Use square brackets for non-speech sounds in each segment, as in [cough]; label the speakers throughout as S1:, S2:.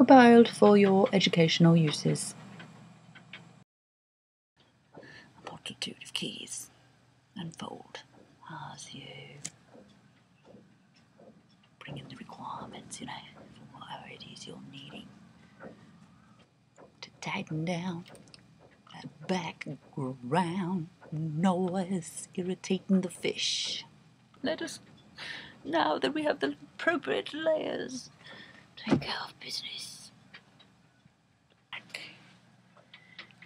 S1: compiled for your educational uses. A multitude of keys unfold as you bring in the requirements, you know, for whatever it is you're needing to tighten down that background noise irritating the fish. Let us, now that we have the appropriate layers, take care of business.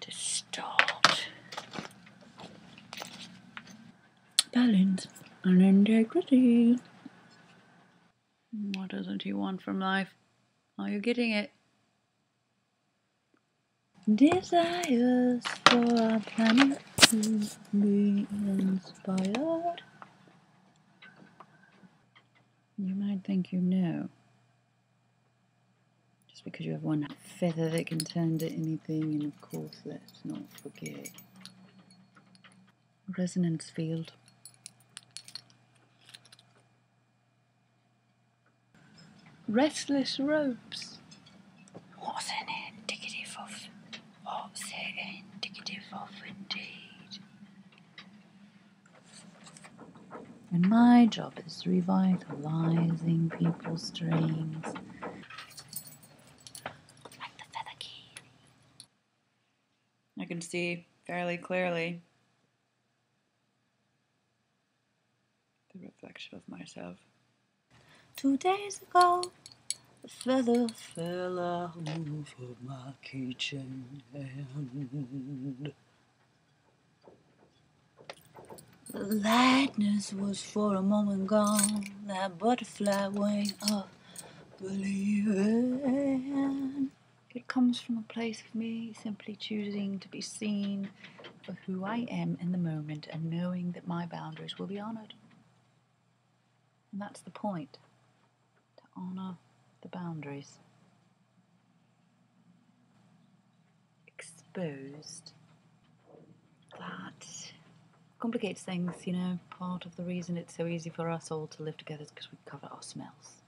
S1: To start. Balance and integrity. What doesn't he want from life? Are you getting it? Desires for our planet to be inspired. You might think you know. Just because you have one feather that can turn to anything, and of course, let's not forget resonance field. Restless ropes. What's an indicative of? What's it indicative of indeed? And my job is revitalizing people's dreams. Like the feather key. I can see fairly clearly the reflection of myself. Two days ago, a feather fell out of my kitchen hand. The lightness was for a moment gone, that butterfly wing of believing. It comes from a place of me simply choosing to be seen for who I am in the moment and knowing that my boundaries will be honored. And that's the point to honor the boundaries. Exposed. That complicates things, you know. Part of the reason it's so easy for us all to live together is because we cover our smells.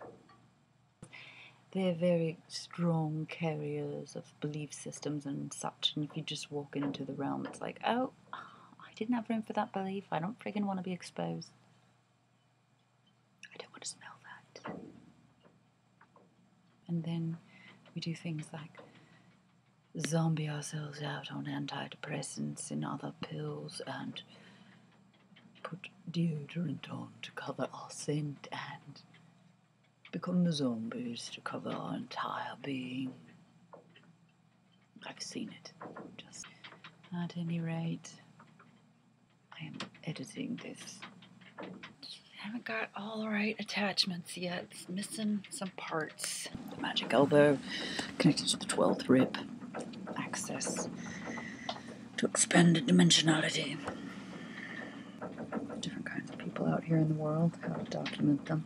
S1: They're very strong carriers of belief systems and such, and if you just walk into the realm, it's like, oh, I didn't have room for that belief. I don't friggin' want to be exposed. I don't want to smell. And then we do things like zombie ourselves out on antidepressants and other pills and put deodorant on to cover our scent and become the zombies to cover our entire being. I've seen it. Just at any rate, I am editing this I haven't got all the right attachments yet. It's missing some parts. The magic elbow connected to the 12th rib. Access to expanded dimensionality. Different kinds of people out here in the world, how to document them,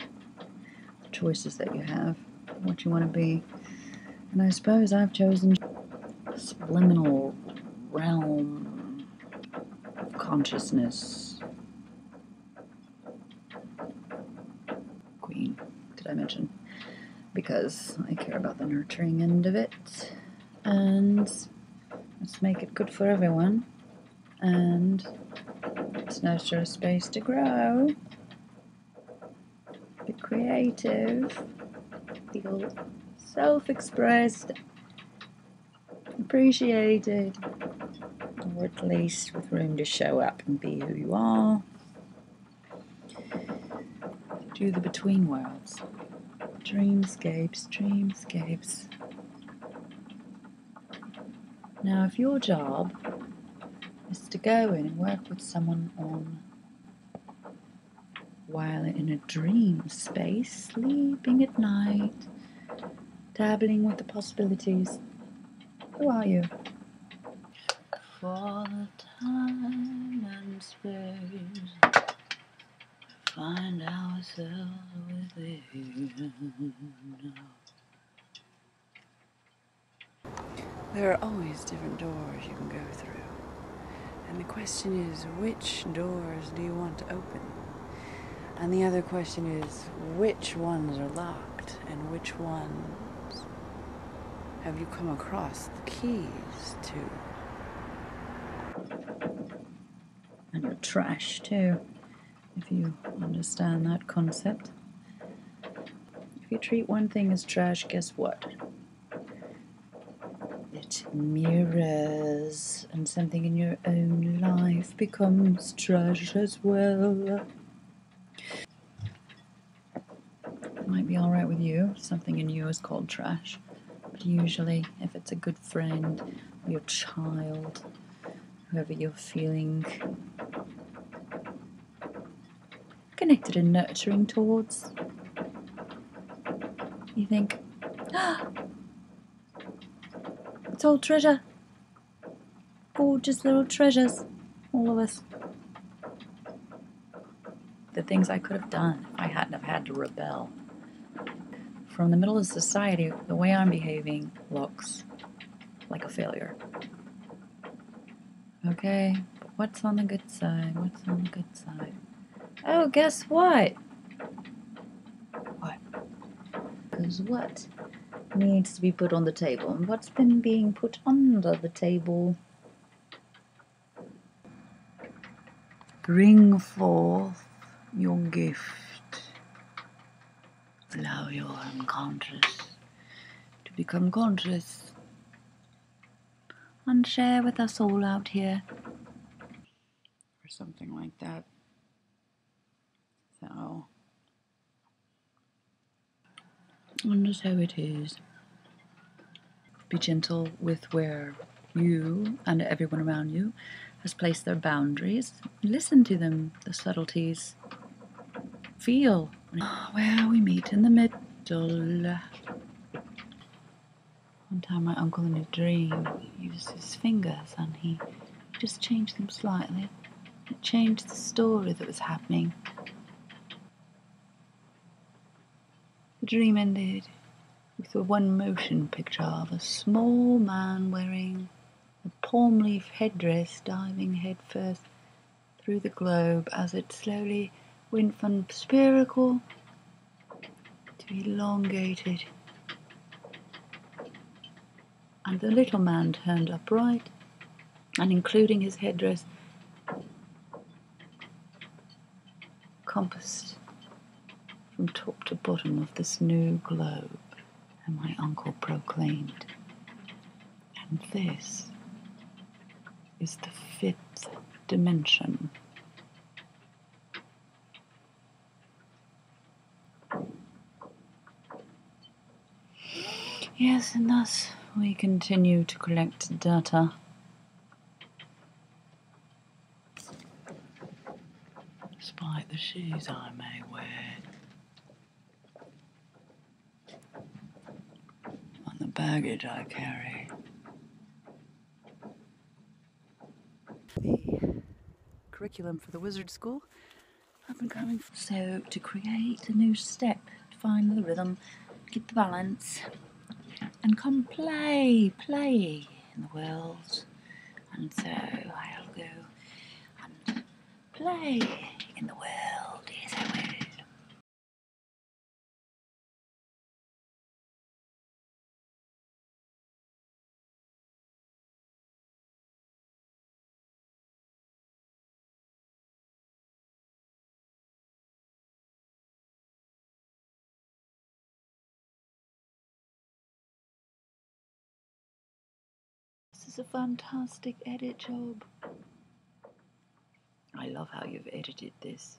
S1: the choices that you have, what you want to be. And I suppose I've chosen subliminal realm of consciousness Queen, did I mention because I care about the nurturing end of it. And let's make it good for everyone. And let's nurture a space to grow. Be creative. Feel self expressed. Appreciated. Or at least with room to show up and be who you are. Do the between worlds. Dreamscapes, dreamscapes. Now, if your job is to go in and work with someone on while in a dream space, sleeping at night, dabbling with the possibilities, who are you? For the time and space find ourselves. There are always different doors you can go through. And the question is, which doors do you want to open? And the other question is, which ones are locked and which ones have you come across the keys to? And your trash, too, if you understand that concept. If you treat one thing as trash, guess what? It mirrors, and something in your own life becomes trash as well. It might be alright with you, something in you is called trash. But usually, if it's a good friend, your child, whoever you're feeling connected and nurturing towards, you think, [gasps] it's all treasure. Gorgeous little treasures, all of us. The things I could have done if I hadn't have had to rebel. From the middle of society, the way I'm behaving looks like a failure. Okay, what's on the good side? What's on the good side? Oh, guess? What? Because what needs to be put on the table? And what's been being put under the table? Bring forth your gift. Allow your unconscious to become conscious and share with us all out here. Or something like that. So, and how it is. Be gentle with where you and everyone around you has placed their boundaries. Listen to them, the subtleties. Feel where we meet in the middle. One time, my uncle in a dream used his fingers and he just changed them slightly. It changed the story that was happening. Dream ended with a one motion picture of a small man wearing a palm leaf headdress diving headfirst through the globe as it slowly went from spherical to elongated. And the little man turned upright, and including his headdress, compassed from top to bottom of this new globe, and my uncle proclaimed, and this is the fifth dimension. Yes, and thus we continue to collect data. Despite the shoes I may wear. And the baggage I carry. The curriculum for the wizard school up and coming. So to create a new step, to find the rhythm, get the balance, and come play, play in the world. And so I'll go and play in the world. A fantastic edit job. I love how you've edited this.